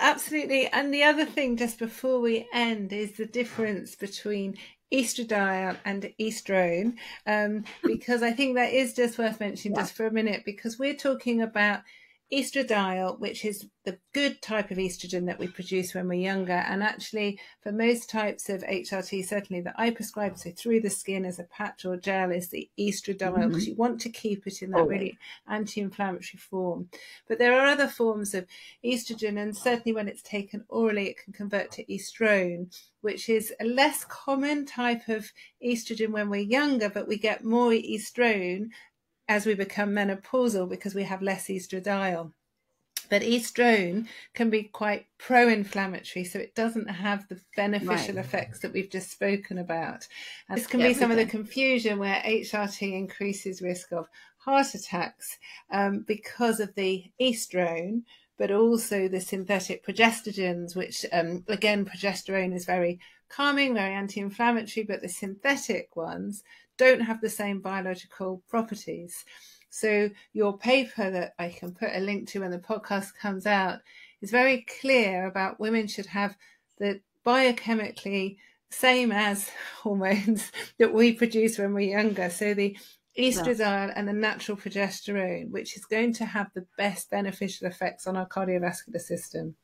Absolutely. And the other thing, just before we end, is the difference between estradiol and estrone, um, because I think that is just worth mentioning yeah. just for a minute, because we're talking about estradiol, which is the good type of estrogen that we produce when we're younger. And actually, for most types of HRT, certainly that I prescribe, so through the skin as a patch or gel, is the estradiol because mm-hmm. you want to keep it in that oh. really anti inflammatory form. But there are other forms of estrogen, and certainly when it's taken orally, it can convert to estrone, which is a less common type of estrogen when we're younger, but we get more estrone as we become menopausal because we have less estradiol. But estrone can be quite pro inflammatory, so it doesn't have the beneficial right. effects that we've just spoken about. And this can be some of the confusion where HRT increases risk of heart attacks um, because of the estrone, but also the synthetic progestogens, which um, again, progesterone is very calming, very anti inflammatory, but the synthetic ones don't have the same biological properties. So your paper that I can put a link to when the podcast comes out is very clear about women should have the biochemically same as hormones that we produce when we're younger. So the estradiol and the natural progesterone, which is going to have the best beneficial effects on our cardiovascular system.